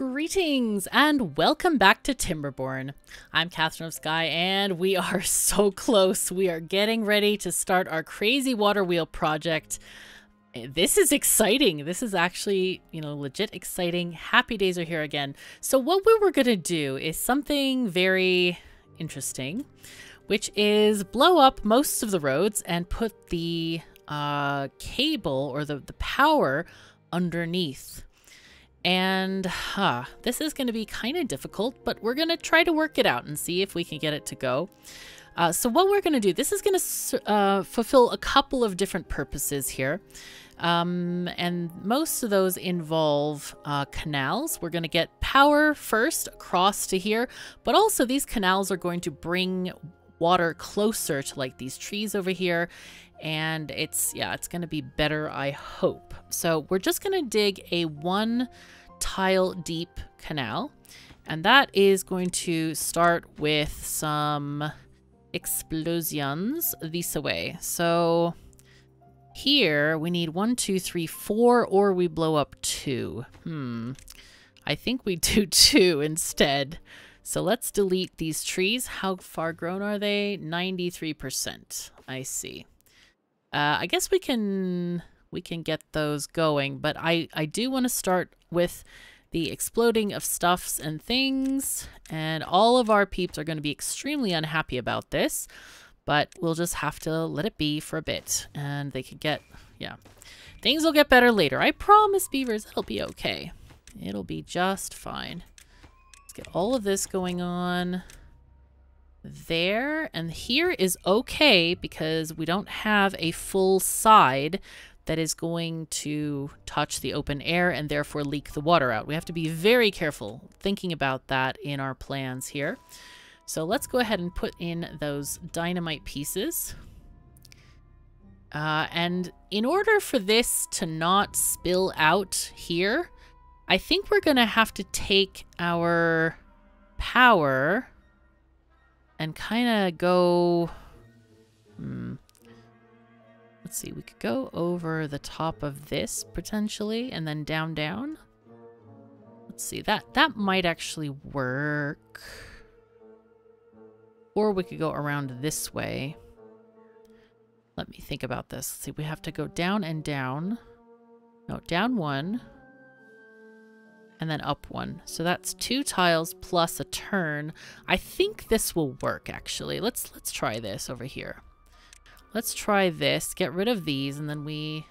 Greetings and welcome back to Timberborn. I'm Katherine of Sky and we are so close. We are getting ready to start our crazy water wheel project. This is exciting. This is actually, you know, legit exciting. Happy days are here again. So what we were going to do is something very interesting, which is blow up most of the roads and put the uh, cable or the, the power underneath. And huh, this is going to be kind of difficult, but we're going to try to work it out and see if we can get it to go. Uh, so what we're going to do, this is going to uh, fulfill a couple of different purposes here. Um, and most of those involve uh, canals. We're going to get power first across to here, but also these canals are going to bring water closer to like these trees over here and it's yeah it's going to be better i hope so we're just going to dig a one tile deep canal and that is going to start with some explosions this way so here we need one two three four or we blow up two hmm i think we do two instead so let's delete these trees. How far grown are they? 93%. I see. Uh, I guess we can we can get those going, but I, I do want to start with the exploding of stuffs and things, and all of our peeps are going to be extremely unhappy about this, but we'll just have to let it be for a bit, and they could get, yeah. Things will get better later. I promise, beavers, it'll be okay. It'll be just fine. Let's get all of this going on there. And here is okay because we don't have a full side that is going to touch the open air and therefore leak the water out. We have to be very careful thinking about that in our plans here. So let's go ahead and put in those dynamite pieces. Uh, and in order for this to not spill out here, I think we're going to have to take our power and kind of go... Hmm. Let's see, we could go over the top of this, potentially, and then down, down. Let's see, that, that might actually work. Or we could go around this way. Let me think about this. Let's see, we have to go down and down. No, down one and then up one. So that's two tiles plus a turn. I think this will work actually. Let's let's try this over here. Let's try this, get rid of these, and then we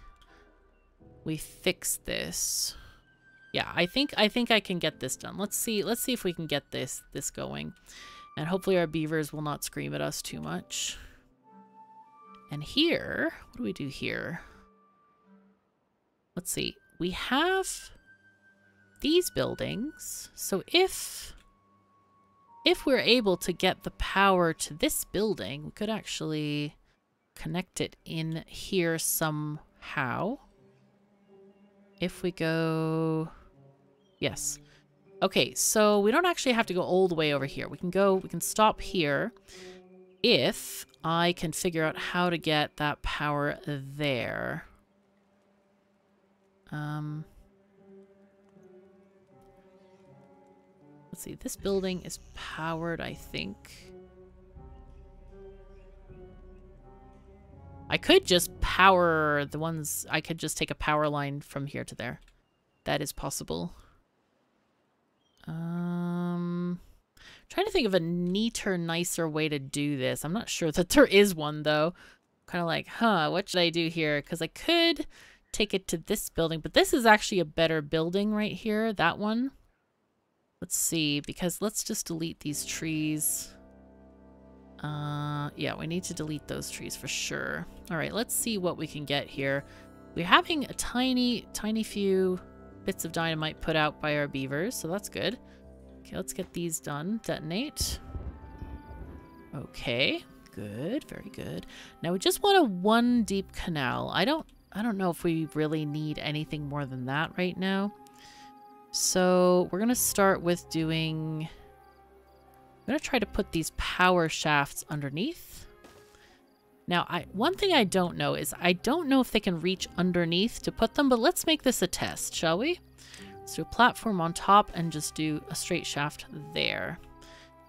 we fix this. Yeah, I think I think I can get this done. Let's see let's see if we can get this this going. And hopefully our beavers will not scream at us too much. And here, what do we do here? Let's see. We have these buildings. So if if we're able to get the power to this building, we could actually connect it in here somehow. If we go... Yes. Okay, so we don't actually have to go all the way over here. We can go, we can stop here if I can figure out how to get that power there. Um... Let's see, this building is powered, I think. I could just power the ones, I could just take a power line from here to there. That is possible. Um, trying to think of a neater, nicer way to do this. I'm not sure that there is one though. Kind of like, huh, what should I do here? Because I could take it to this building, but this is actually a better building right here, that one. Let's see, because let's just delete these trees. Uh, yeah, we need to delete those trees for sure. All right, let's see what we can get here. We're having a tiny, tiny few bits of dynamite put out by our beavers, so that's good. Okay, let's get these done. Detonate. Okay, good, very good. Now we just want a one deep canal. I don't, I don't know if we really need anything more than that right now. So we're going to start with doing... I'm going to try to put these power shafts underneath. Now, I, one thing I don't know is I don't know if they can reach underneath to put them, but let's make this a test, shall we? Let's do a platform on top and just do a straight shaft there.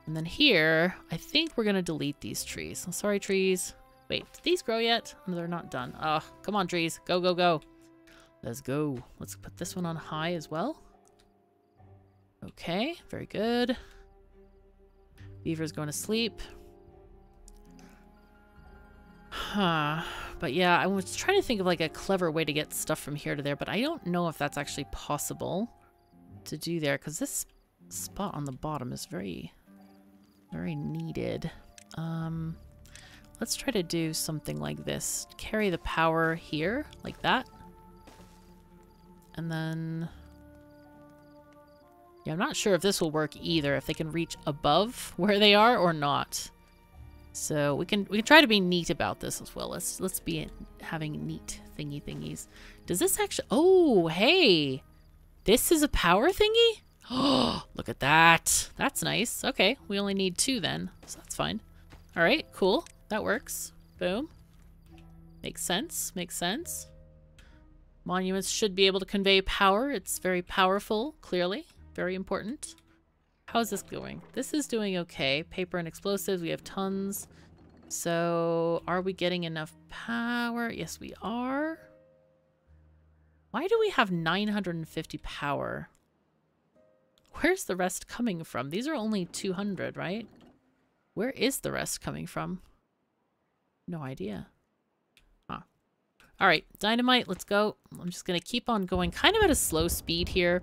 And then here, I think we're going to delete these trees. I'm sorry, trees. Wait, did these grow yet? No, they're not done. Oh, come on, trees. Go, go, go. Let's go. Let's put this one on high as well. Okay, very good. Beaver's going to sleep. Huh. But yeah, I was trying to think of like a clever way to get stuff from here to there, but I don't know if that's actually possible to do there because this spot on the bottom is very, very needed. Um, let's try to do something like this. Carry the power here, like that. And then... Yeah, I'm not sure if this will work either, if they can reach above where they are or not. So we can we can try to be neat about this as well. Let's let's be having neat thingy thingies. Does this actually? Oh, hey, this is a power thingy. Oh, look at that. That's nice. Okay, we only need two then, so that's fine. All right, cool. That works. Boom. Makes sense. Makes sense. Monuments should be able to convey power. It's very powerful, clearly. Very important. How's this going? This is doing okay. Paper and explosives, we have tons. So, are we getting enough power? Yes, we are. Why do we have 950 power? Where's the rest coming from? These are only 200, right? Where is the rest coming from? No idea. Huh. Alright, dynamite, let's go. I'm just going to keep on going kind of at a slow speed here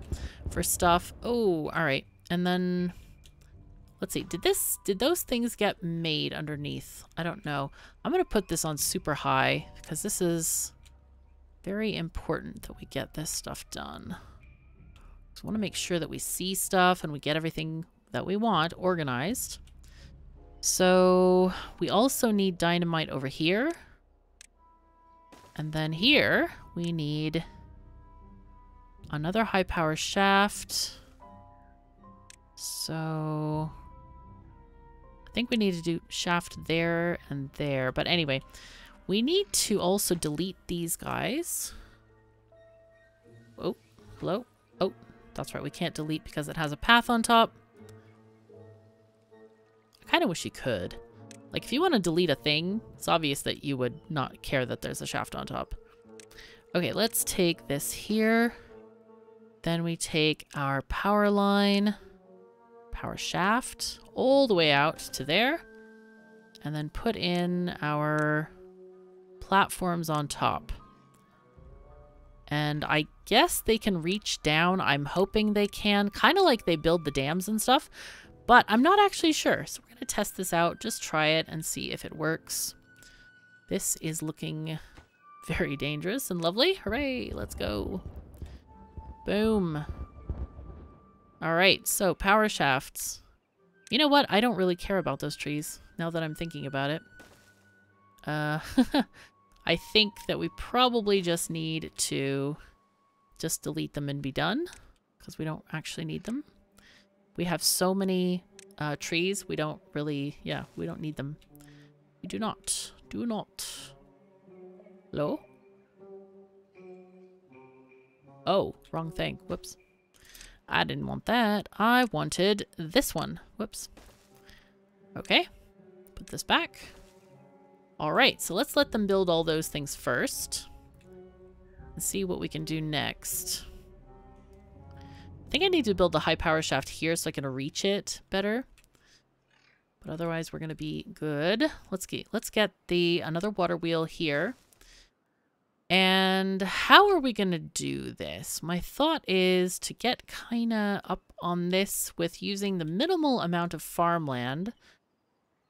for stuff. Oh, alright. And then, let's see, did this, did those things get made underneath? I don't know. I'm going to put this on super high because this is very important that we get this stuff done. So I want to make sure that we see stuff and we get everything that we want organized. So we also need dynamite over here. And then here we need another high power shaft. So I think we need to do shaft there and there. But anyway, we need to also delete these guys. Oh, hello? Oh, that's right. We can't delete because it has a path on top. I kind of wish you could. Like, if you want to delete a thing, it's obvious that you would not care that there's a shaft on top. Okay, let's take this here. Then we take our power line power shaft all the way out to there. And then put in our platforms on top. And I guess they can reach down. I'm hoping they can. Kind of like they build the dams and stuff. But I'm not actually sure. So going to test this out. Just try it and see if it works. This is looking very dangerous and lovely. Hooray. Let's go. Boom. All right, so power shafts. You know what? I don't really care about those trees now that I'm thinking about it. Uh, I think that we probably just need to just delete them and be done because we don't actually need them. We have so many uh, trees. We don't really, yeah, we don't need them. We do not. Do not. Hello? Oh, wrong thing. Whoops. I didn't want that. I wanted this one. Whoops. Okay. Put this back. All right, so let's let them build all those things first. And see what we can do next. I think I need to build the high power shaft here so I can reach it better. But otherwise we're gonna be good. Let's get let's get the another water wheel here. And how are we going to do this? My thought is to get kind of up on this with using the minimal amount of farmland.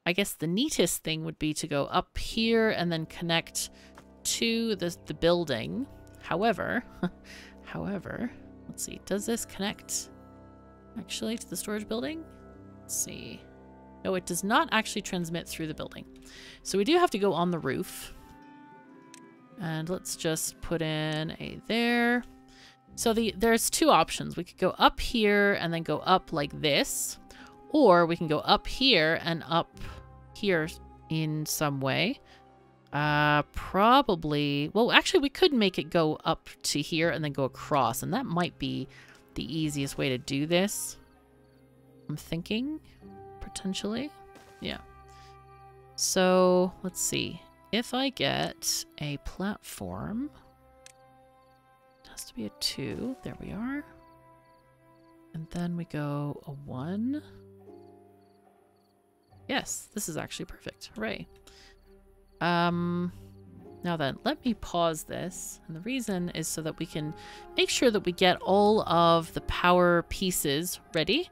I guess the neatest thing would be to go up here and then connect to the, the building. However, however, let's see, does this connect actually to the storage building? Let's see. No, it does not actually transmit through the building. So we do have to go on the roof. And let's just put in a there. So the there's two options. We could go up here and then go up like this. Or we can go up here and up here in some way. Uh, probably... Well, actually, we could make it go up to here and then go across. And that might be the easiest way to do this. I'm thinking, potentially. Yeah. So, let's see. If I get a platform, it has to be a 2. There we are. And then we go a 1. Yes, this is actually perfect. Hooray. Um, now then, let me pause this. And the reason is so that we can make sure that we get all of the power pieces ready.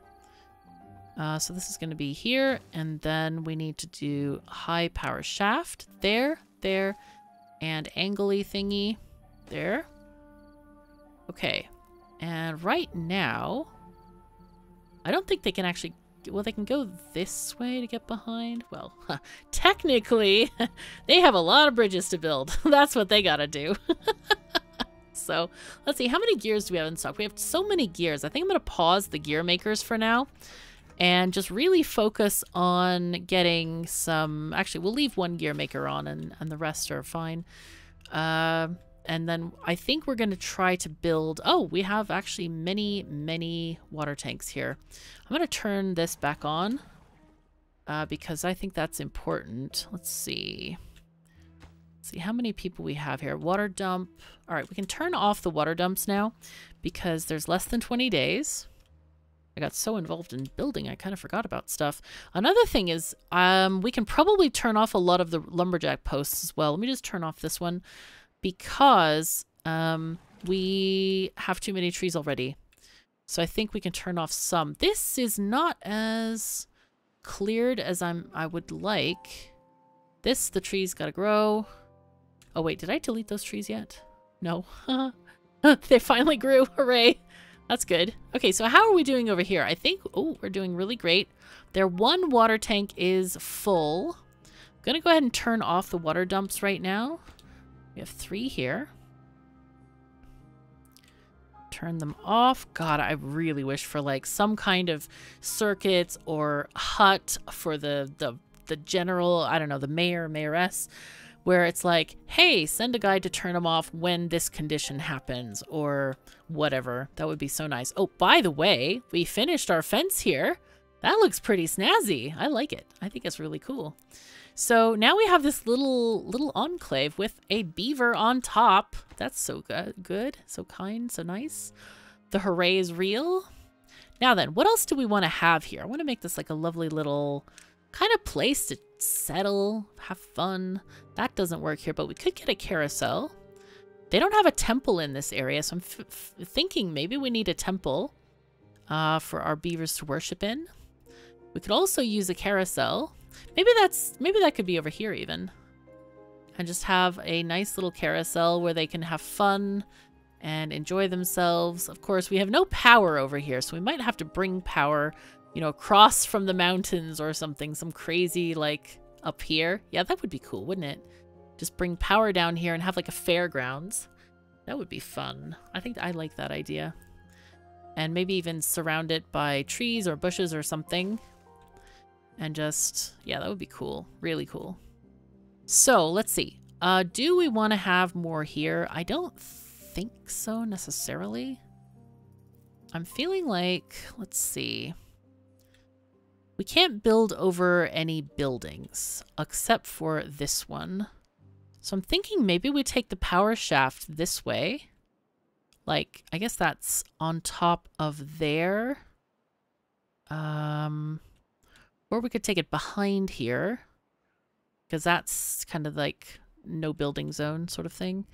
Uh, so this is going to be here, and then we need to do high power shaft there, there, and angly thingy there. Okay, and right now, I don't think they can actually well, they can go this way to get behind. Well, huh, technically, they have a lot of bridges to build. That's what they gotta do. so, let's see. How many gears do we have in stock? We have so many gears. I think I'm gonna pause the gear makers for now and just really focus on getting some... Actually, we'll leave one gear maker on and, and the rest are fine. Uh, and then I think we're going to try to build... Oh, we have actually many, many water tanks here. I'm going to turn this back on uh, because I think that's important. Let's see. Let's see how many people we have here. Water dump. All right, we can turn off the water dumps now because there's less than 20 days. I got so involved in building, I kind of forgot about stuff. Another thing is um, we can probably turn off a lot of the lumberjack posts as well. Let me just turn off this one because um, we have too many trees already. So I think we can turn off some. This is not as cleared as I'm I would like. This, the trees gotta grow. Oh wait, did I delete those trees yet? No. they finally grew. Hooray. That's good. Okay, so how are we doing over here? I think, oh, we're doing really great. Their one water tank is full. I'm gonna go ahead and turn off the water dumps right now. We have three here. Turn them off. God, I really wish for like some kind of circuits or hut for the, the, the general, I don't know, the mayor, mayoress, where it's like, hey, send a guy to turn them off when this condition happens or whatever. That would be so nice. Oh, by the way, we finished our fence here. That looks pretty snazzy. I like it. I think it's really cool. So now we have this little little enclave with a beaver on top. That's so good, good, so kind, so nice. The hooray is real. Now then, what else do we want to have here? I want to make this like a lovely little kind of place to settle, have fun. That doesn't work here, but we could get a carousel. They don't have a temple in this area, so I'm thinking maybe we need a temple uh, for our beavers to worship in. We could also use a carousel Maybe that's maybe that could be over here even. And just have a nice little carousel where they can have fun and enjoy themselves. Of course, we have no power over here, so we might have to bring power, you know, across from the mountains or something, some crazy like up here. Yeah, that would be cool, wouldn't it? Just bring power down here and have like a fairgrounds. That would be fun. I think I like that idea. And maybe even surround it by trees or bushes or something and just, yeah, that would be cool. Really cool. So let's see. Uh, do we want to have more here? I don't think so necessarily. I'm feeling like, let's see. We can't build over any buildings except for this one. So I'm thinking maybe we take the power shaft this way. Like, I guess that's on top of there. Um, or we could take it behind here. Because that's kind of like no building zone sort of thing.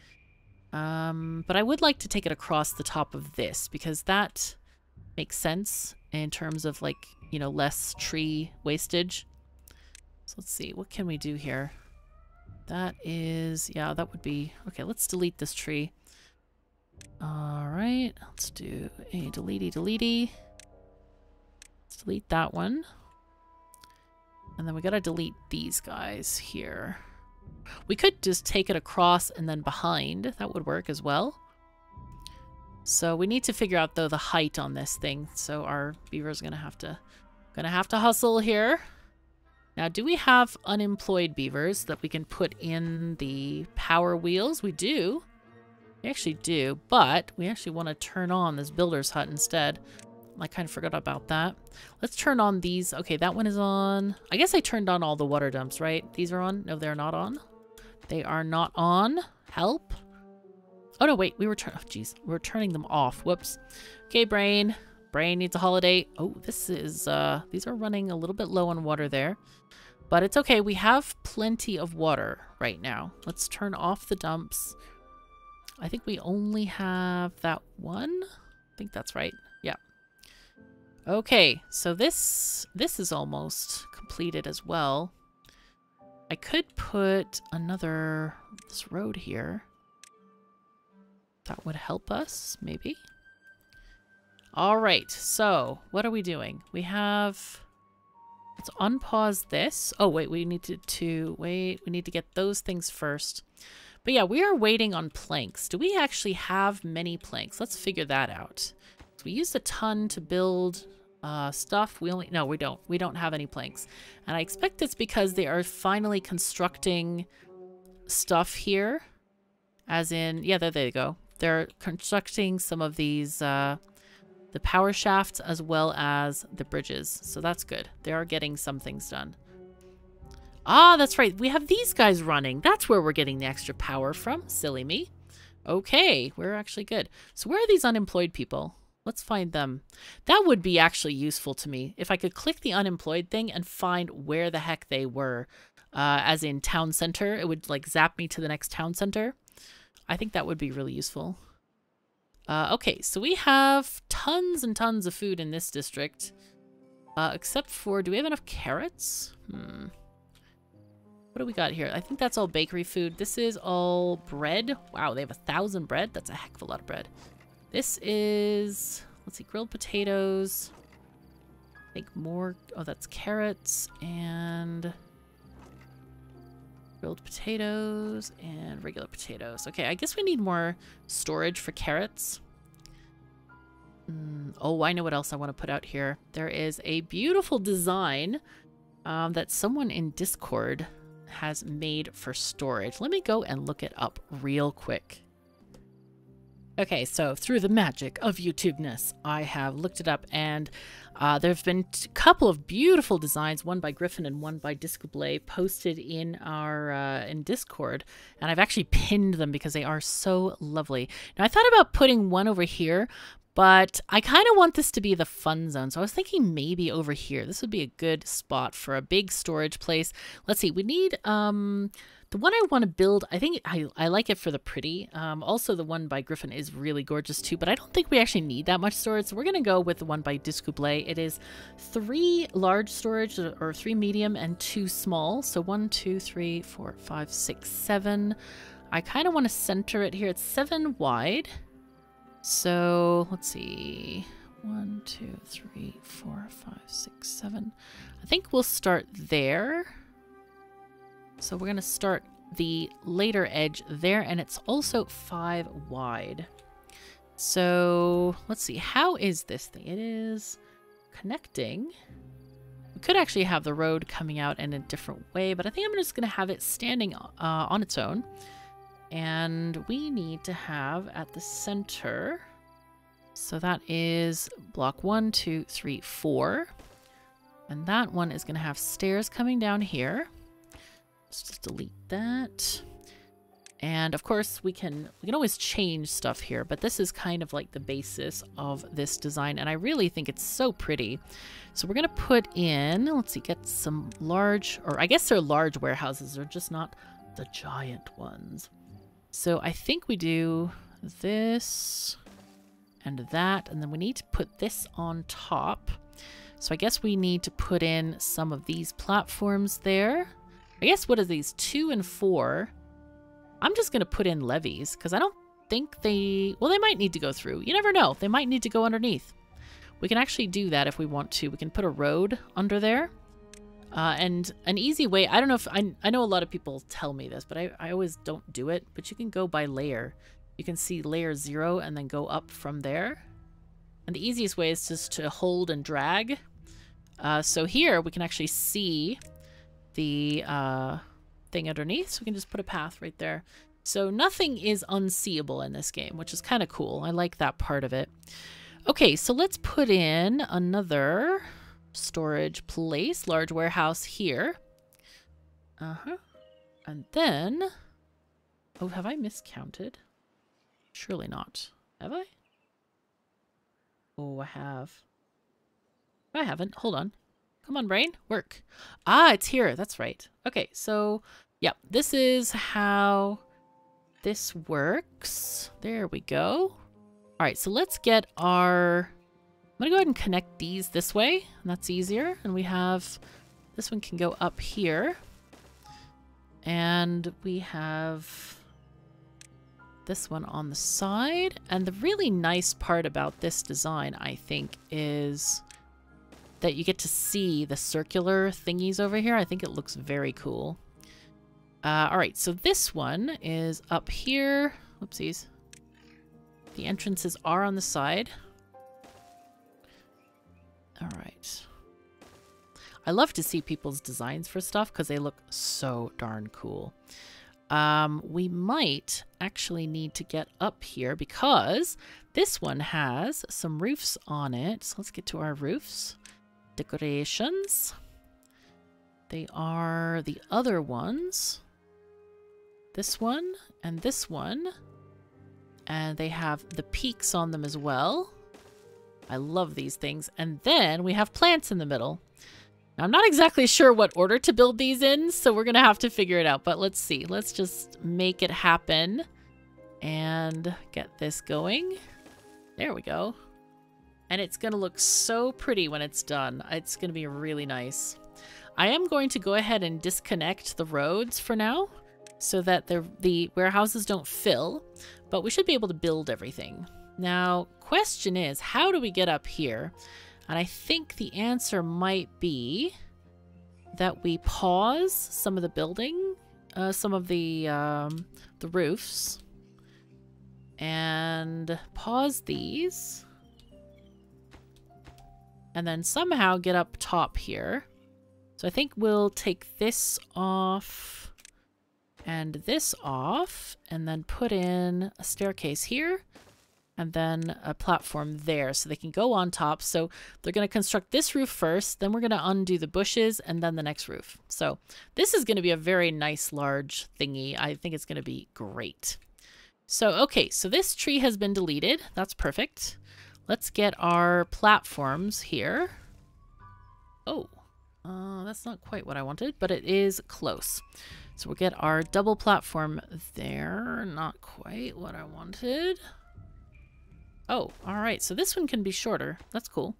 Um, but I would like to take it across the top of this because that makes sense in terms of like, you know, less tree wastage. So let's see, what can we do here? That is, yeah, that would be, okay, let's delete this tree. All right, let's do a deletey deletey. Let's delete that one. And then we gotta delete these guys here. We could just take it across and then behind. That would work as well. So we need to figure out though the height on this thing. So our beaver's gonna have to gonna have to hustle here. Now, do we have unemployed beavers that we can put in the power wheels? We do. We actually do, but we actually want to turn on this builder's hut instead. I kind of forgot about that. Let's turn on these. Okay, that one is on. I guess I turned on all the water dumps, right? These are on? No, they're not on. They are not on. Help. Oh, no, wait. We were turning... Oh, jeez. We are turning them off. Whoops. Okay, brain. Brain needs a holiday. Oh, this is... uh These are running a little bit low on water there. But it's okay. We have plenty of water right now. Let's turn off the dumps. I think we only have that one. I think that's right. Okay, so this this is almost completed as well. I could put another this road here. That would help us, maybe. All right, so what are we doing? We have let's unpause this. Oh wait, we need to, to wait. We need to get those things first. But yeah, we are waiting on planks. Do we actually have many planks? Let's figure that out. We used a ton to build uh, stuff. We only no, we don't. We don't have any planks, and I expect it's because they are finally constructing stuff here. As in, yeah, there they go. They're constructing some of these, uh, the power shafts as well as the bridges. So that's good. They are getting some things done. Ah, that's right. We have these guys running. That's where we're getting the extra power from. Silly me. Okay, we're actually good. So where are these unemployed people? Let's find them. That would be actually useful to me. If I could click the unemployed thing and find where the heck they were. Uh, as in town center, it would like zap me to the next town center. I think that would be really useful. Uh, okay, so we have tons and tons of food in this district. Uh, except for, do we have enough carrots? Hmm. What do we got here? I think that's all bakery food. This is all bread. Wow, they have a thousand bread. That's a heck of a lot of bread. This is, let's see, grilled potatoes. I think more, oh, that's carrots and grilled potatoes and regular potatoes. Okay, I guess we need more storage for carrots. Mm, oh, I know what else I want to put out here. There is a beautiful design um, that someone in Discord has made for storage. Let me go and look it up real quick. Okay, so through the magic of YouTubeness, I have looked it up and uh, there have been a couple of beautiful designs, one by Griffin and one by Discoblay, posted in our uh, in Discord, and I've actually pinned them because they are so lovely. Now I thought about putting one over here, but I kind of want this to be the fun zone. So I was thinking maybe over here. This would be a good spot for a big storage place. Let's see. We need um the one I want to build, I think I, I like it for the pretty. Um, also, the one by Griffin is really gorgeous too, but I don't think we actually need that much storage. So we're going to go with the one by Discouplay. It is three large storage or three medium and two small. So one, two, three, four, five, six, seven. I kind of want to center it here. It's seven wide. So let's see. One, two, three, four, five, six, seven. I think we'll start there. So we're going to start the later edge there, and it's also five wide. So let's see. How is this thing? It is connecting. We could actually have the road coming out in a different way, but I think I'm just going to have it standing uh, on its own. And we need to have at the center, so that is block one, two, three, four. And that one is going to have stairs coming down here. Let's just delete that. And of course we can we can always change stuff here, but this is kind of like the basis of this design and I really think it's so pretty. So we're gonna put in, let's see, get some large, or I guess they're large warehouses, they're just not the giant ones. So I think we do this and that, and then we need to put this on top. So I guess we need to put in some of these platforms there. I guess what are these, two and four? I'm just going to put in levees because I don't think they, well, they might need to go through. You never know. They might need to go underneath. We can actually do that if we want to. We can put a road under there. Uh, and an easy way, I don't know if, I, I know a lot of people tell me this, but I, I always don't do it, but you can go by layer. You can see layer zero and then go up from there. And the easiest way is just to hold and drag. Uh, so here we can actually see the uh, thing underneath, so we can just put a path right there. So nothing is unseeable in this game, which is kind of cool. I like that part of it. Okay, so let's put in another storage place, large warehouse here. Uh-huh. And then, oh, have I miscounted? Surely not. Have I? Oh, I have. I haven't. Hold on. Come on, brain. Work. Ah, it's here. That's right. Okay, so, yeah, this is how this works. There we go. All right, so let's get our... I'm going to go ahead and connect these this way. That's easier. And we have... This one can go up here. And we have this one on the side. And the really nice part about this design, I think, is that you get to see the circular thingies over here. I think it looks very cool. Uh, all right, so this one is up here. Whoopsies. The entrances are on the side. All right. I love to see people's designs for stuff because they look so darn cool. Um, we might actually need to get up here because this one has some roofs on it. So let's get to our roofs. Decorations. They are the other ones. This one and this one. And they have the peaks on them as well. I love these things. And then we have plants in the middle. Now, I'm not exactly sure what order to build these in, so we're going to have to figure it out. But let's see. Let's just make it happen and get this going. There we go. And it's going to look so pretty when it's done. It's going to be really nice. I am going to go ahead and disconnect the roads for now so that the, the warehouses don't fill, but we should be able to build everything. Now, question is, how do we get up here? And I think the answer might be that we pause some of the building, uh, some of the, um, the roofs, and pause these, and then somehow get up top here. So I think we'll take this off and this off, and then put in a staircase here, and then a platform there so they can go on top. So they're going to construct this roof first, then we're going to undo the bushes and then the next roof. So this is going to be a very nice large thingy. I think it's going to be great. So, okay, so this tree has been deleted. That's perfect. Let's get our platforms here. Oh, uh, that's not quite what I wanted, but it is close. So we'll get our double platform there. Not quite what I wanted. Oh, all right. So this one can be shorter. That's cool.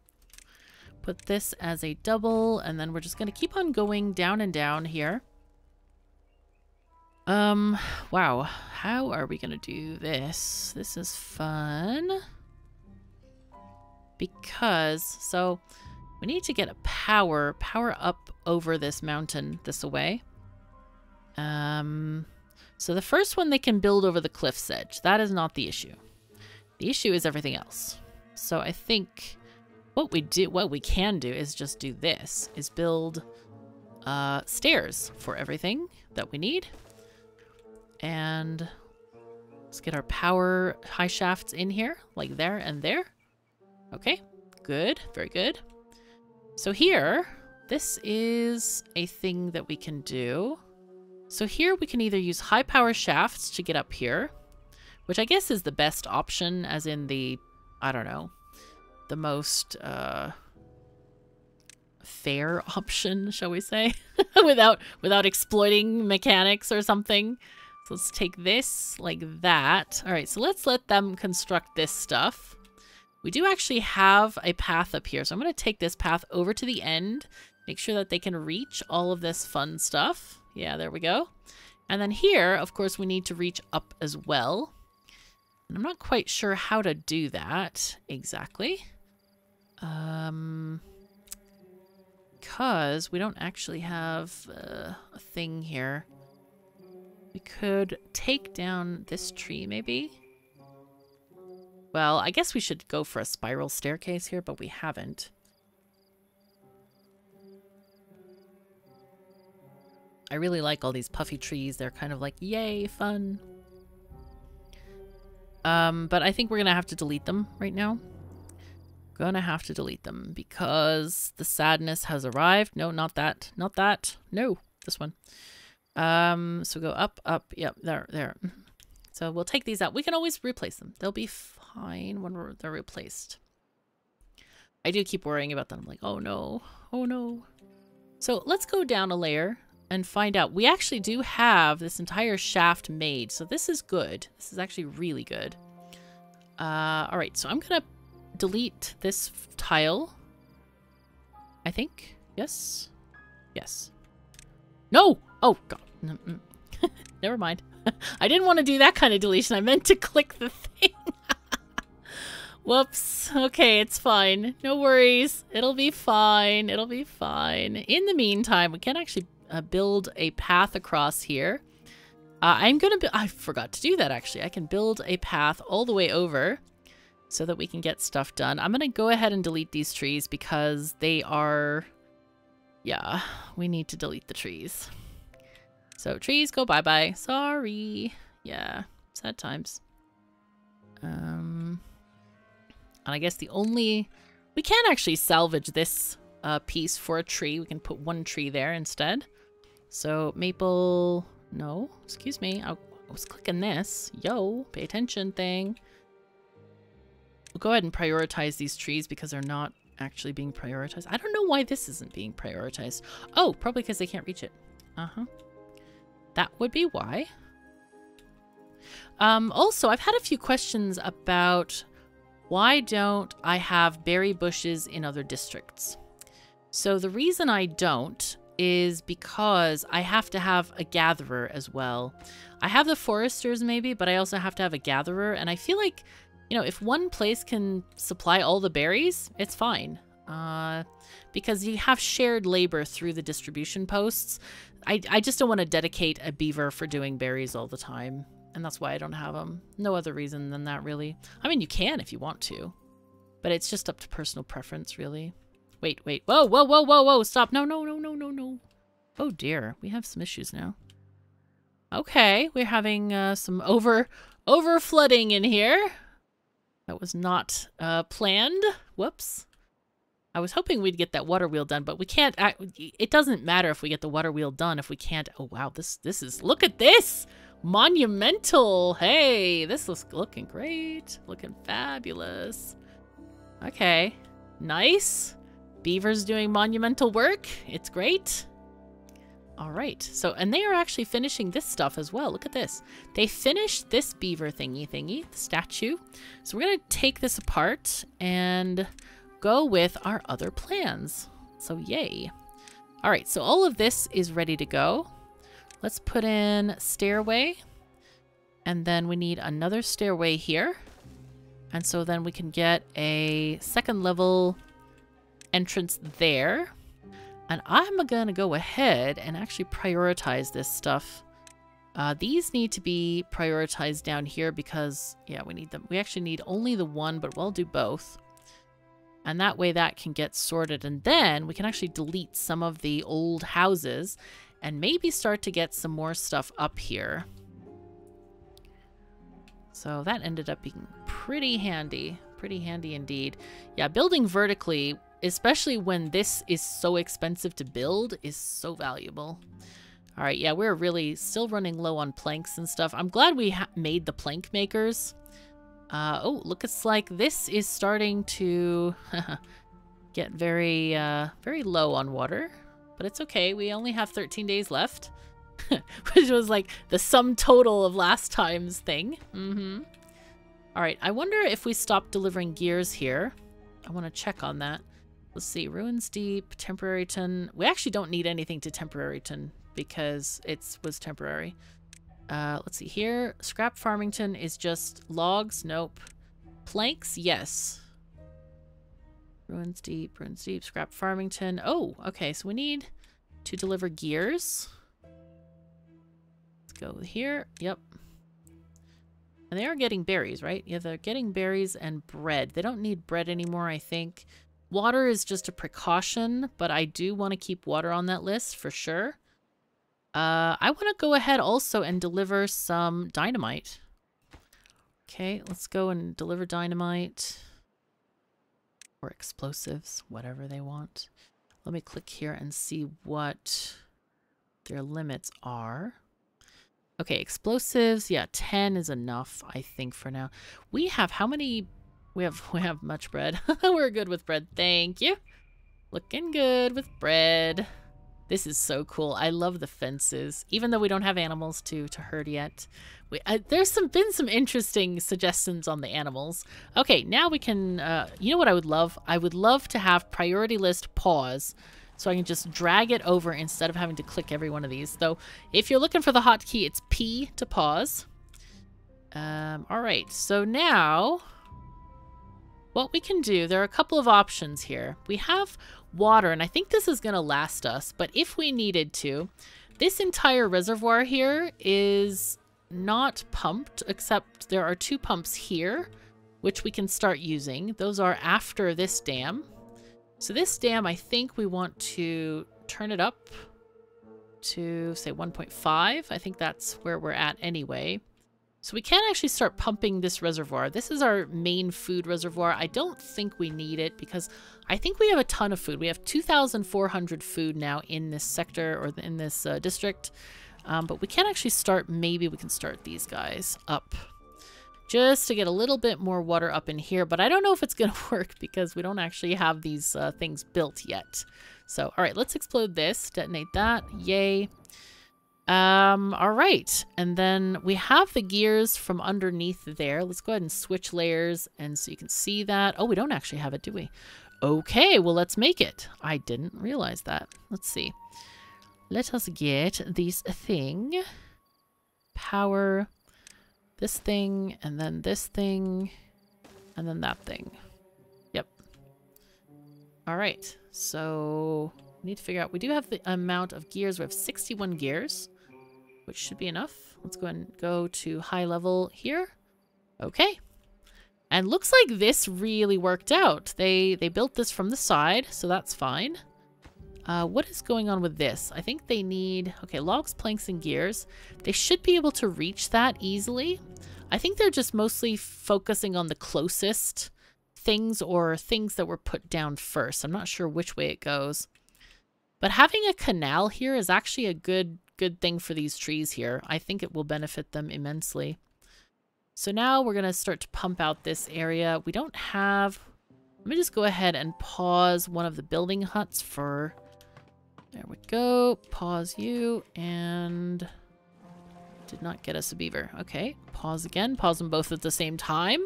Put this as a double, and then we're just going to keep on going down and down here. Um, wow. How are we going to do this? This is fun. Because, so, we need to get a power, power up over this mountain this way. Um, so the first one they can build over the cliff's edge. That is not the issue. The issue is everything else. So I think what we do, what we can do is just do this, is build uh, stairs for everything that we need. And let's get our power high shafts in here, like there and there. Okay, good, very good. So here, this is a thing that we can do. So here we can either use high power shafts to get up here, which I guess is the best option, as in the, I don't know, the most uh, fair option, shall we say, without without exploiting mechanics or something. So let's take this like that. All right, so let's let them construct this stuff. We do actually have a path up here, so I'm going to take this path over to the end, make sure that they can reach all of this fun stuff. Yeah, there we go. And then here, of course, we need to reach up as well. And I'm not quite sure how to do that exactly. Um, because we don't actually have uh, a thing here. We could take down this tree, maybe? Well, I guess we should go for a spiral staircase here, but we haven't. I really like all these puffy trees. They're kind of like, yay, fun. Um, but I think we're going to have to delete them right now. Gonna have to delete them because the sadness has arrived. No, not that. Not that. No, this one. Um, so go up, up. Yep, there, there. So we'll take these out. We can always replace them. They'll be fine when they're replaced. I do keep worrying about them. I'm like, oh no, oh no. So let's go down a layer and find out. We actually do have this entire shaft made. So this is good. This is actually really good. Uh, all right, so I'm going to delete this tile. I think. Yes? Yes. No! Oh, God. Never mind. I didn't want to do that kind of deletion. I meant to click the thing. Whoops. Okay, it's fine. No worries. It'll be fine. It'll be fine. In the meantime, we can actually uh, build a path across here. Uh, I'm going to... I forgot to do that, actually. I can build a path all the way over so that we can get stuff done. I'm going to go ahead and delete these trees because they are... Yeah, we need to delete the trees. So trees go bye-bye. Sorry. Yeah, sad times. Um, and I guess the only... We can actually salvage this uh, piece for a tree. We can put one tree there instead. So maple... No, excuse me. I was clicking this. Yo, pay attention thing. We'll go ahead and prioritize these trees because they're not actually being prioritized. I don't know why this isn't being prioritized. Oh, probably because they can't reach it. Uh-huh. That would be why. Um, also, I've had a few questions about why don't I have berry bushes in other districts? So the reason I don't is because I have to have a gatherer as well. I have the foresters maybe, but I also have to have a gatherer. And I feel like you know, if one place can supply all the berries, it's fine. Uh, because you have shared labor through the distribution posts. I, I just don't want to dedicate a beaver for doing berries all the time. And that's why I don't have them. No other reason than that, really. I mean, you can if you want to. But it's just up to personal preference, really. Wait, wait. Whoa, whoa, whoa, whoa, whoa. Stop. No, no, no, no, no, no. Oh, dear. We have some issues now. Okay. We're having uh, some over over flooding in here. That was not uh, planned. Whoops. I was hoping we'd get that water wheel done, but we can't. I, it doesn't matter if we get the water wheel done if we can't. Oh wow, this this is. Look at this, monumental. Hey, this is looking great, looking fabulous. Okay, nice. Beaver's doing monumental work. It's great. All right. So, and they are actually finishing this stuff as well. Look at this. They finished this beaver thingy thingy, the statue. So we're going to take this apart and go with our other plans. So yay. All right. So all of this is ready to go. Let's put in stairway. And then we need another stairway here. And so then we can get a second level entrance there. And I'm going to go ahead and actually prioritize this stuff. Uh, these need to be prioritized down here because, yeah, we need them. We actually need only the one, but we'll do both. And that way that can get sorted. And then we can actually delete some of the old houses and maybe start to get some more stuff up here. So that ended up being pretty handy. Pretty handy indeed. Yeah, building vertically especially when this is so expensive to build, is so valuable. All right, yeah, we're really still running low on planks and stuff. I'm glad we made the plank makers. Uh, oh, it's like this is starting to get very, uh, very low on water. But it's okay, we only have 13 days left. Which was like the sum total of last time's thing. Mm-hmm. All right, I wonder if we stop delivering gears here. I want to check on that. Let's see, Ruins Deep, Temporaryton. We actually don't need anything to Temporaryton because it was temporary. Uh, let's see here. Scrap Farmington is just logs. Nope. Planks, yes. Ruins Deep, Ruins Deep, Scrap Farmington. Oh, okay, so we need to deliver gears. Let's go here. Yep. And they are getting berries, right? Yeah, they're getting berries and bread. They don't need bread anymore, I think. Water is just a precaution, but I do want to keep water on that list for sure. Uh, I want to go ahead also and deliver some dynamite. Okay, let's go and deliver dynamite or explosives, whatever they want. Let me click here and see what their limits are. Okay, explosives, yeah, 10 is enough, I think, for now. We have how many? We have we have much bread. We're good with bread. Thank you. Looking good with bread. This is so cool. I love the fences, even though we don't have animals to to herd yet. We, uh, there's some been some interesting suggestions on the animals. Okay, now we can. Uh, you know what I would love? I would love to have priority list pause, so I can just drag it over instead of having to click every one of these. Though, if you're looking for the hotkey, it's P to pause. Um, all right, so now what we can do, there are a couple of options here. We have water, and I think this is going to last us, but if we needed to, this entire reservoir here is not pumped, except there are two pumps here, which we can start using. Those are after this dam. So this dam, I think we want to turn it up to, say, 1.5. I think that's where we're at anyway. So we can actually start pumping this reservoir. This is our main food reservoir. I don't think we need it because I think we have a ton of food. We have 2,400 food now in this sector or in this uh, district. Um, but we can actually start, maybe we can start these guys up just to get a little bit more water up in here. But I don't know if it's going to work because we don't actually have these uh, things built yet. So, all right, let's explode this, detonate that. Yay. Um, all right. And then we have the gears from underneath there. Let's go ahead and switch layers. And so you can see that. Oh, we don't actually have it, do we? Okay, well, let's make it. I didn't realize that. Let's see. Let us get this thing. Power. This thing, and then this thing, and then that thing. Yep. All right. So, we need to figure out. We do have the amount of gears. We have 61 gears which should be enough. Let's go and go to high level here. Okay. And looks like this really worked out. They they built this from the side, so that's fine. Uh, what is going on with this? I think they need... Okay, logs, planks, and gears. They should be able to reach that easily. I think they're just mostly focusing on the closest things or things that were put down first. I'm not sure which way it goes. But having a canal here is actually a good good thing for these trees here. I think it will benefit them immensely. So now we're going to start to pump out this area. We don't have... Let me just go ahead and pause one of the building huts for... There we go. Pause you and... Did not get us a beaver. Okay. Pause again. Pause them both at the same time.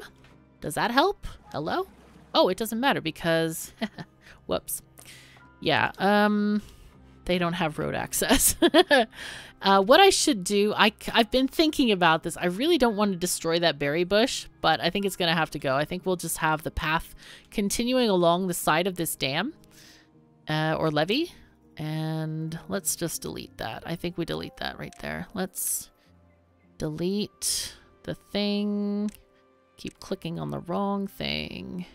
Does that help? Hello? Oh, it doesn't matter because... Whoops. Yeah, um they don't have road access. uh, what I should do, I, I've been thinking about this. I really don't want to destroy that berry bush, but I think it's going to have to go. I think we'll just have the path continuing along the side of this dam uh, or levee. And let's just delete that. I think we delete that right there. Let's delete the thing. Keep clicking on the wrong thing.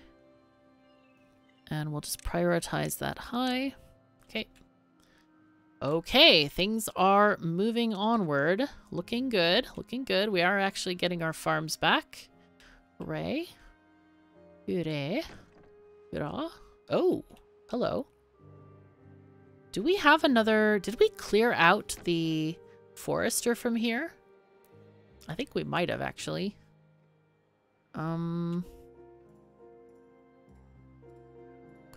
And we'll just prioritize that high. Okay. Okay, things are moving onward. Looking good, looking good. We are actually getting our farms back. Hooray. Hooray. Hurrah. Oh, hello. Do we have another... Did we clear out the forester from here? I think we might have, actually. Um...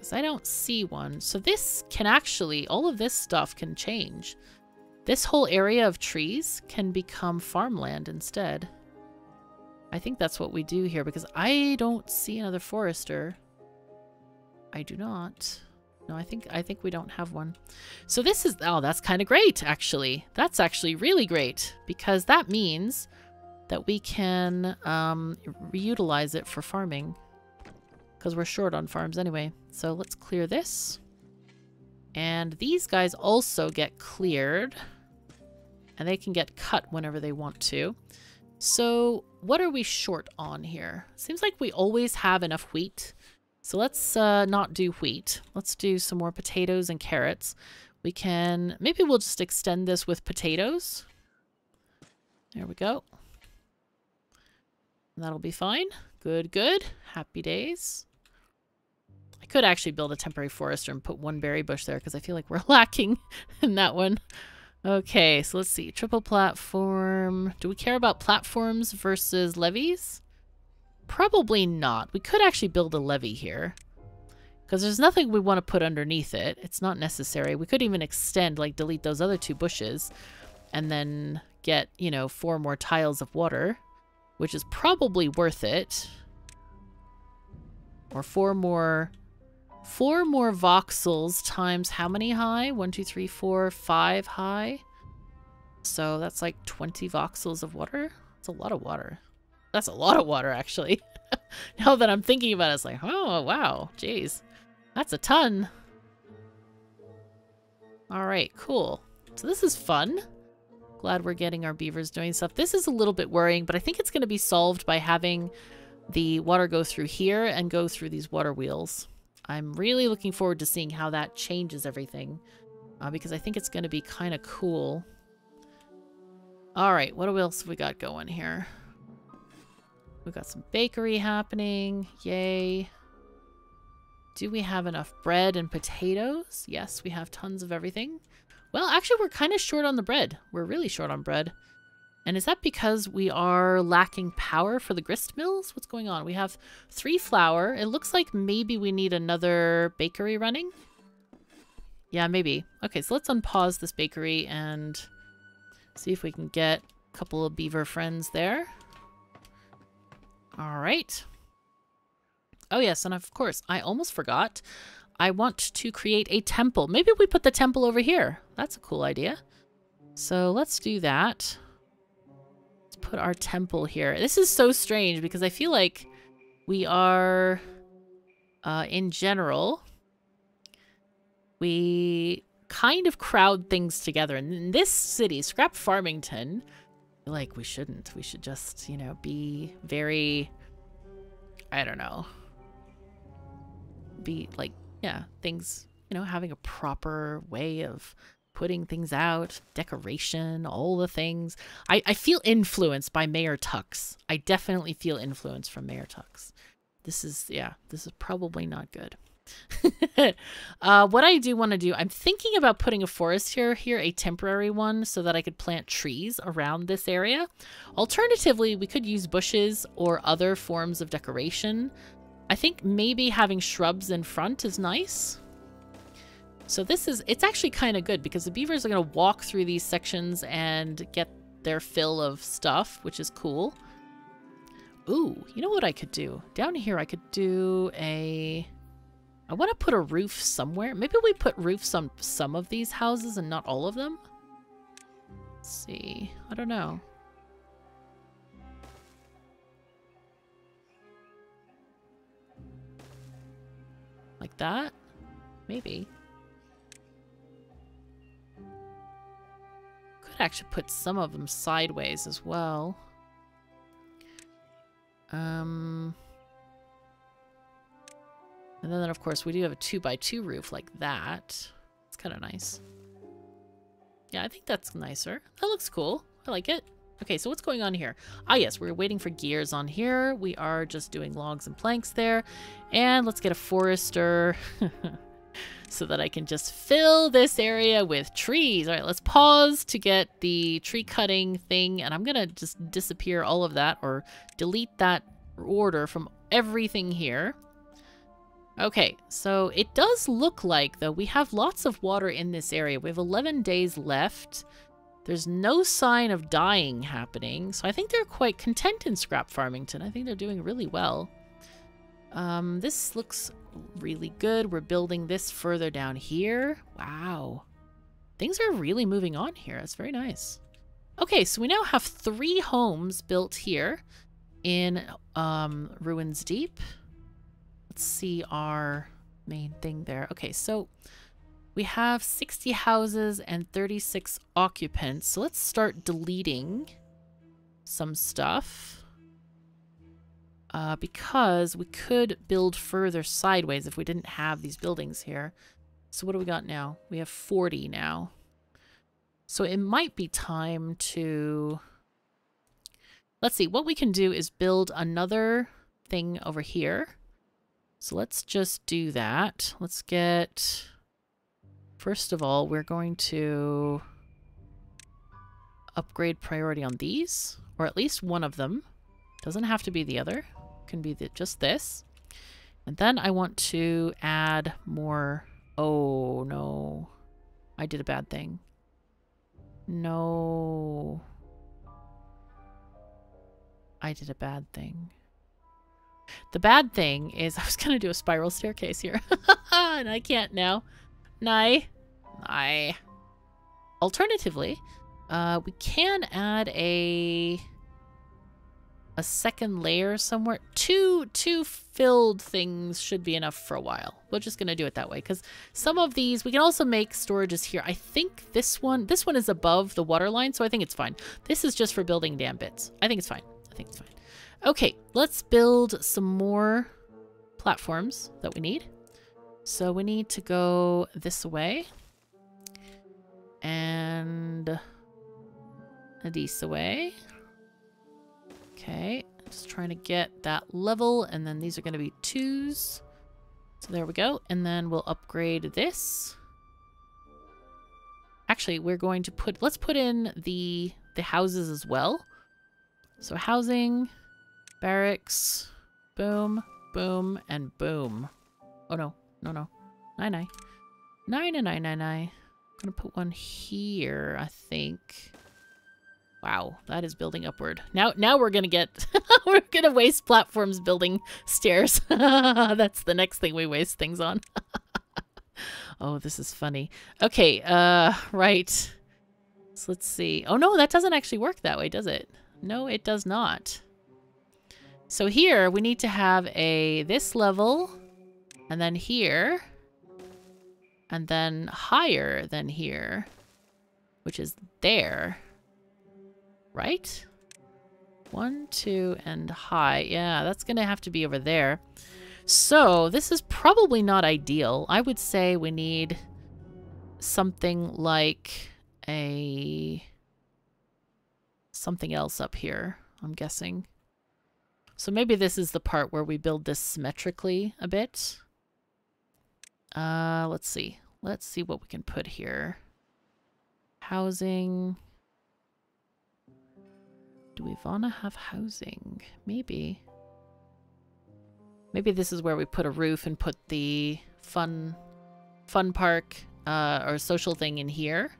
Because I don't see one. So this can actually, all of this stuff can change. This whole area of trees can become farmland instead. I think that's what we do here because I don't see another forester. I do not. No, I think I think we don't have one. So this is oh, that's kind of great actually. That's actually really great because that means that we can um, reutilize it for farming because we're short on farms anyway. So let's clear this. And these guys also get cleared. And they can get cut whenever they want to. So what are we short on here? Seems like we always have enough wheat. So let's uh, not do wheat. Let's do some more potatoes and carrots. We can, maybe we'll just extend this with potatoes. There we go. That'll be fine. Good, good. Happy days. I could actually build a temporary forester and put one berry bush there because I feel like we're lacking in that one. Okay, so let's see. Triple platform. Do we care about platforms versus levees? Probably not. We could actually build a levee here. Because there's nothing we want to put underneath it. It's not necessary. We could even extend, like delete those other two bushes. And then get, you know, four more tiles of water. Which is probably worth it. Or four more... Four more voxels times how many high? One, two, three, four, five high. So that's like 20 voxels of water. That's a lot of water. That's a lot of water, actually. now that I'm thinking about it, it's like, oh, wow. Jeez. That's a ton. All right, cool. So this is fun. Glad we're getting our beavers doing stuff. This is a little bit worrying, but I think it's going to be solved by having the water go through here and go through these water wheels. I'm really looking forward to seeing how that changes everything uh, because I think it's going to be kind of cool. All right, what else have we got going here? We've got some bakery happening. Yay. Do we have enough bread and potatoes? Yes, we have tons of everything. Well, actually, we're kind of short on the bread. We're really short on bread. And is that because we are lacking power for the grist mills? What's going on? We have three flour. It looks like maybe we need another bakery running. Yeah, maybe. Okay, so let's unpause this bakery and see if we can get a couple of beaver friends there. All right. Oh, yes, and of course, I almost forgot. I want to create a temple. Maybe we put the temple over here. That's a cool idea. So let's do that. Put our temple here. This is so strange because I feel like we are, uh, in general, we kind of crowd things together. And in this city, Scrap Farmington, like we shouldn't. We should just, you know, be very, I don't know, be like, yeah, things, you know, having a proper way of putting things out, decoration, all the things. I, I feel influenced by Mayor Tux. I definitely feel influence from Mayor Tux. This is, yeah, this is probably not good. uh, what I do want to do, I'm thinking about putting a forest here, here, a temporary one, so that I could plant trees around this area. Alternatively, we could use bushes or other forms of decoration. I think maybe having shrubs in front is nice. So this is, it's actually kind of good because the beavers are going to walk through these sections and get their fill of stuff, which is cool. Ooh, you know what I could do? Down here I could do a... I want to put a roof somewhere. Maybe we put roofs on some of these houses and not all of them? Let's see. I don't know. Like that? Maybe. Actually put some of them sideways as well. Um... And then, of course, we do have a 2 by 2 roof like that. It's kind of nice. Yeah, I think that's nicer. That looks cool. I like it. Okay, so what's going on here? Ah, yes, we're waiting for gears on here. We are just doing logs and planks there. And let's get a forester so that I can just fill this area with trees. All right, let's pause to get the tree cutting thing. And I'm going to just disappear all of that or delete that order from everything here. Okay, so it does look like, though, we have lots of water in this area. We have 11 days left. There's no sign of dying happening, so I think they're quite content in Scrap Farmington. I think they're doing really well. Um, this looks really good. We're building this further down here. Wow. Things are really moving on here. That's very nice. Okay, so we now have three homes built here in um, Ruins Deep. Let's see our main thing there. Okay, so we have 60 houses and 36 occupants. So let's start deleting some stuff. Uh, because we could build further sideways if we didn't have these buildings here. So what do we got now? We have 40 now. So it might be time to let's see, what we can do is build another thing over here. So let's just do that. Let's get, first of all, we're going to upgrade priority on these, or at least one of them. Doesn't have to be the other. Can be the, just this. And then I want to add more. Oh, no. I did a bad thing. No. I did a bad thing. The bad thing is I was going to do a spiral staircase here. and I can't now. Nye. Nye. Alternatively, uh, we can add a a second layer somewhere. Two two filled things should be enough for a while. We're just gonna do it that way because some of these we can also make storages here. I think this one this one is above the water line, so I think it's fine. This is just for building dam bits. I think it's fine. I think it's fine. Okay, let's build some more platforms that we need. So we need to go this way. And this away. Okay, just trying to get that level, and then these are going to be twos. So there we go, and then we'll upgrade this. Actually, we're going to put, let's put in the, the houses as well. So housing, barracks, boom, boom, and boom. Oh no, no, no. Nine, nine. Nine, nine, nine, nine, nine. I'm gonna put one here, I think. Wow, that is building upward. Now now we're gonna get we're gonna waste platforms building stairs. That's the next thing we waste things on. oh, this is funny. Okay, uh right. So let's see. Oh no, that doesn't actually work that way, does it? No, it does not. So here we need to have a this level and then here and then higher than here, which is there right? One, two, and high. Yeah, that's going to have to be over there. So this is probably not ideal. I would say we need something like a... something else up here, I'm guessing. So maybe this is the part where we build this symmetrically a bit. Uh, let's see. Let's see what we can put here. Housing. Do we wanna have housing? Maybe. Maybe this is where we put a roof and put the fun fun park uh, or social thing in here.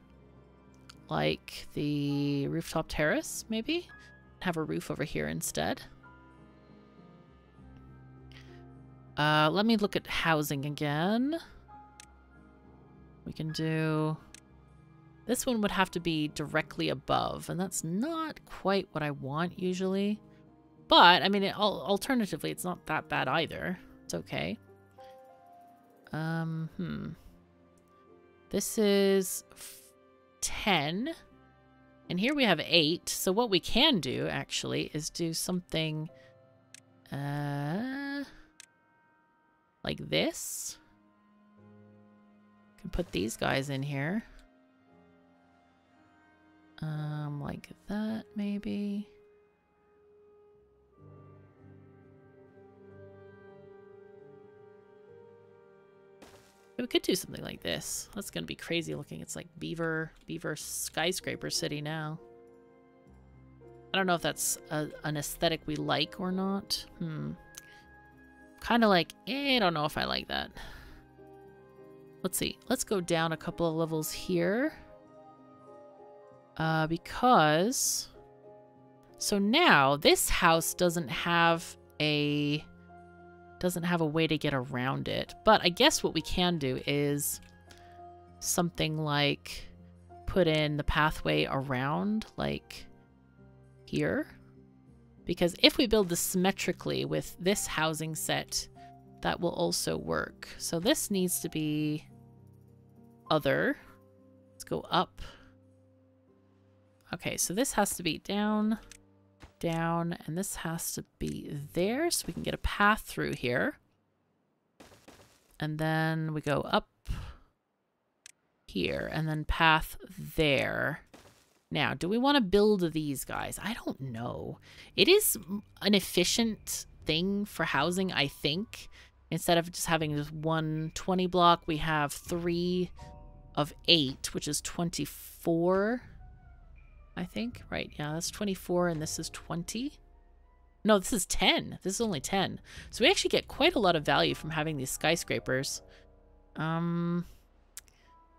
Like the rooftop terrace, maybe? Have a roof over here instead. Uh, let me look at housing again. We can do this one would have to be directly above, and that's not quite what I want usually. But, I mean, it, alternatively, it's not that bad either. It's okay. Um, hmm. This is 10. And here we have 8. So what we can do, actually, is do something... Uh, like this. Can put these guys in here. Um, like that, maybe. We could do something like this. That's gonna be crazy looking. It's like Beaver, Beaver Skyscraper City now. I don't know if that's a, an aesthetic we like or not. Hmm. Kind of like, eh, I don't know if I like that. Let's see. Let's go down a couple of levels here. Uh, because... So now, this house doesn't have a... Doesn't have a way to get around it. But I guess what we can do is something like put in the pathway around, like here. Because if we build this symmetrically with this housing set, that will also work. So this needs to be other. Let's go up. Okay, so this has to be down, down, and this has to be there so we can get a path through here. And then we go up here and then path there. Now, do we want to build these guys? I don't know. It is an efficient thing for housing, I think. Instead of just having just one 20 block, we have three of eight, which is 24, I think. Right, yeah, that's 24, and this is 20. No, this is 10. This is only 10. So we actually get quite a lot of value from having these skyscrapers. Um,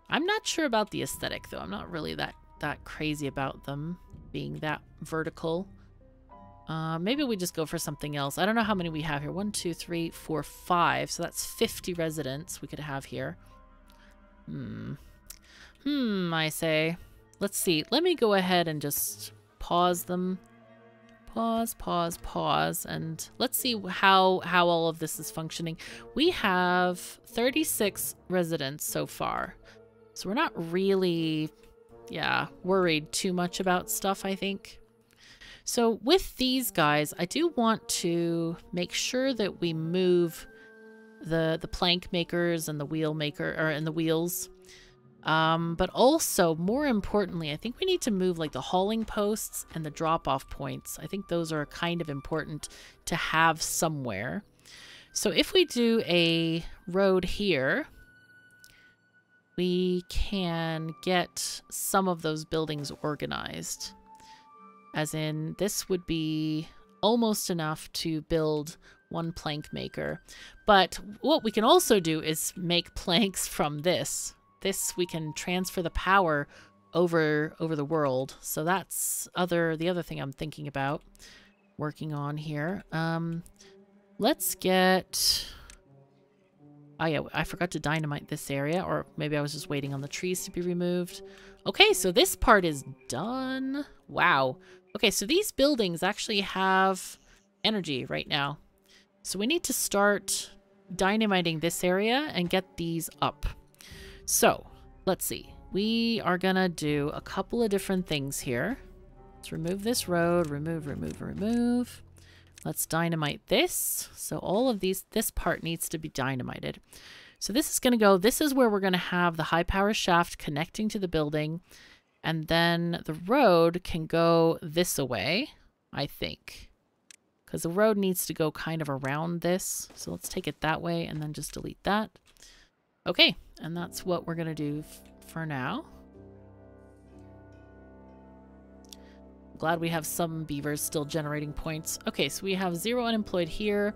I'm not sure about the aesthetic, though. I'm not really that, that crazy about them being that vertical. Uh, maybe we just go for something else. I don't know how many we have here. One, two, three, four, five. So that's 50 residents we could have here. Hmm. Hmm, I say. Let's see. Let me go ahead and just pause them. Pause, pause, pause. And let's see how, how all of this is functioning. We have 36 residents so far. So we're not really, yeah, worried too much about stuff, I think. So with these guys, I do want to make sure that we move the the plank makers and the wheel maker or and the wheels. Um, but also, more importantly, I think we need to move like the hauling posts and the drop-off points. I think those are kind of important to have somewhere. So if we do a road here, we can get some of those buildings organized. As in, this would be almost enough to build one plank maker. But what we can also do is make planks from this. This we can transfer the power over over the world. So that's other the other thing I'm thinking about working on here. Um let's get Oh yeah, I forgot to dynamite this area or maybe I was just waiting on the trees to be removed. Okay, so this part is done. Wow. Okay, so these buildings actually have energy right now. So we need to start dynamiting this area and get these up. So, let's see. We are gonna do a couple of different things here. Let's remove this road, remove, remove, remove. Let's dynamite this. So all of these, this part needs to be dynamited. So this is gonna go, this is where we're gonna have the high power shaft connecting to the building. And then the road can go this way, I think. Because the road needs to go kind of around this. So let's take it that way and then just delete that. Okay, and that's what we're going to do for now. Glad we have some beavers still generating points. Okay, so we have zero unemployed here.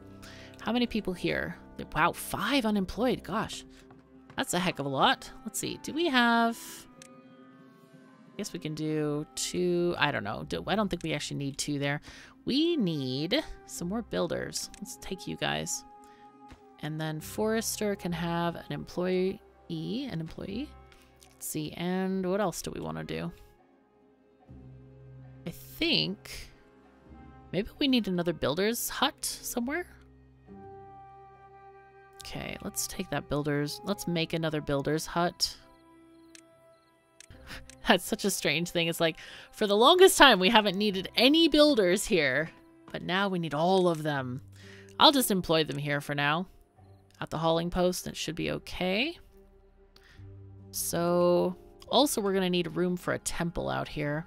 How many people here? Wow, five unemployed. Gosh, that's a heck of a lot. Let's see. Do we have I guess we can do two. I don't know. I don't think we actually need two there. We need some more builders. Let's take you guys. And then Forester can have an employee, an employee. Let's see, and what else do we want to do? I think maybe we need another builder's hut somewhere. Okay, let's take that builder's, let's make another builder's hut. That's such a strange thing. It's like, for the longest time, we haven't needed any builders here. But now we need all of them. I'll just employ them here for now. At the hauling post, it should be okay. So, also we're going to need room for a temple out here.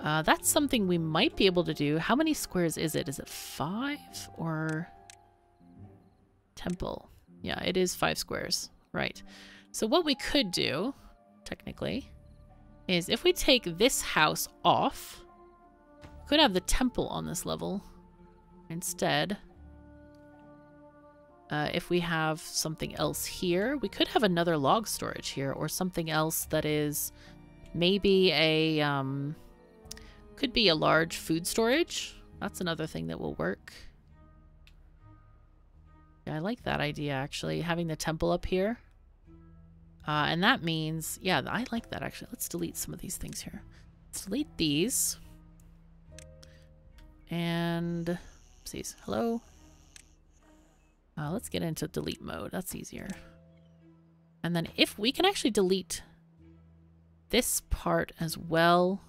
Uh, that's something we might be able to do. How many squares is it? Is it five or... Temple. Yeah, it is five squares. Right. So what we could do, technically, is if we take this house off, we could have the temple on this level instead. Uh, if we have something else here, we could have another log storage here or something else that is maybe a, um, could be a large food storage. That's another thing that will work. Yeah, I like that idea actually, having the temple up here. Uh, and that means, yeah, I like that actually. Let's delete some of these things here. Let's delete these. And, please, hello? Uh, let's get into delete mode. That's easier. And then if we can actually delete this part as well.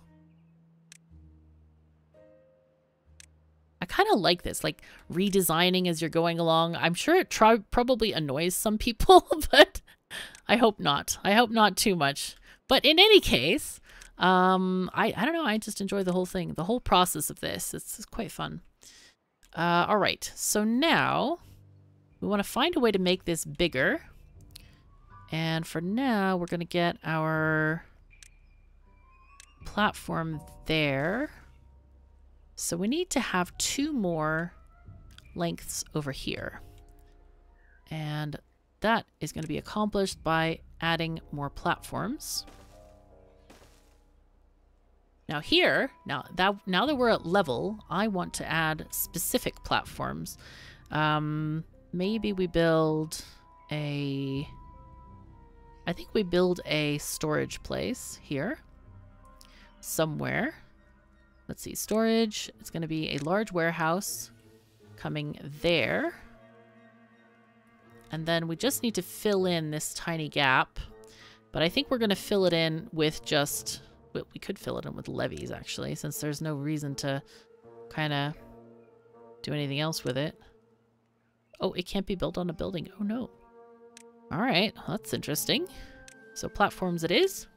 I kind of like this, like redesigning as you're going along. I'm sure it probably annoys some people, but I hope not. I hope not too much. But in any case, Um, I, I don't know. I just enjoy the whole thing, the whole process of this. It's, it's quite fun. Uh, all right. So now we want to find a way to make this bigger. And for now, we're going to get our platform there. So we need to have two more lengths over here. And that is going to be accomplished by adding more platforms. Now here, now that now that we're at level, I want to add specific platforms. Um, maybe we build a... I think we build a storage place here. Somewhere. Let's see, storage. It's going to be a large warehouse coming there. And then we just need to fill in this tiny gap. But I think we're going to fill it in with just... Well, we could fill it in with levees, actually, since there's no reason to kind of do anything else with it. Oh, it can't be built on a building. Oh, no. All right, that's interesting. So platforms it is.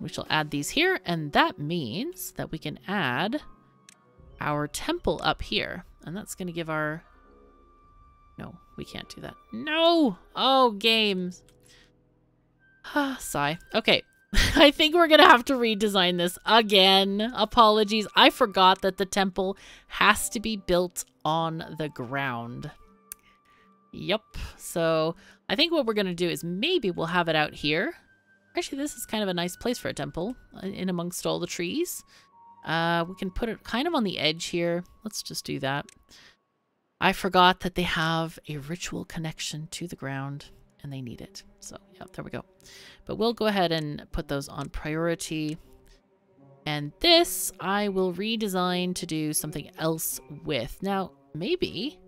We shall add these here, and that means that we can add our temple up here. And that's going to give our no, we can't do that. No! Oh, games. Ah, sigh. Okay. I think we're going to have to redesign this again. Apologies. I forgot that the temple has to be built on the ground. Yep. So I think what we're going to do is maybe we'll have it out here. Actually, this is kind of a nice place for a temple uh, in amongst all the trees. Uh, we can put it kind of on the edge here. Let's just do that. I forgot that they have a ritual connection to the ground and they need it. So, yeah, there we go. But we'll go ahead and put those on priority. And this I will redesign to do something else with. Now, maybe...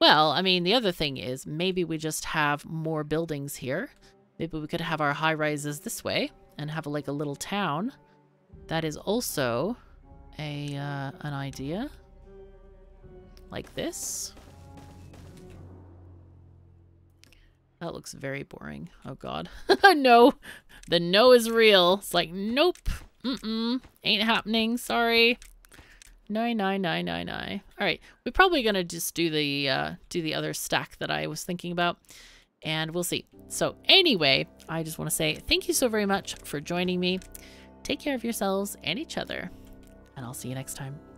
Well, I mean, the other thing is maybe we just have more buildings here. Maybe we could have our high rises this way and have like a little town. That is also a uh, an idea like this. That looks very boring. Oh god. no. The no is real. It's like, nope. Mm-mm. Ain't happening. Sorry. No, no, no, no, no. All right. We're probably going to just do the, uh, do the other stack that I was thinking about. And we'll see. So anyway, I just want to say thank you so very much for joining me. Take care of yourselves and each other. And I'll see you next time.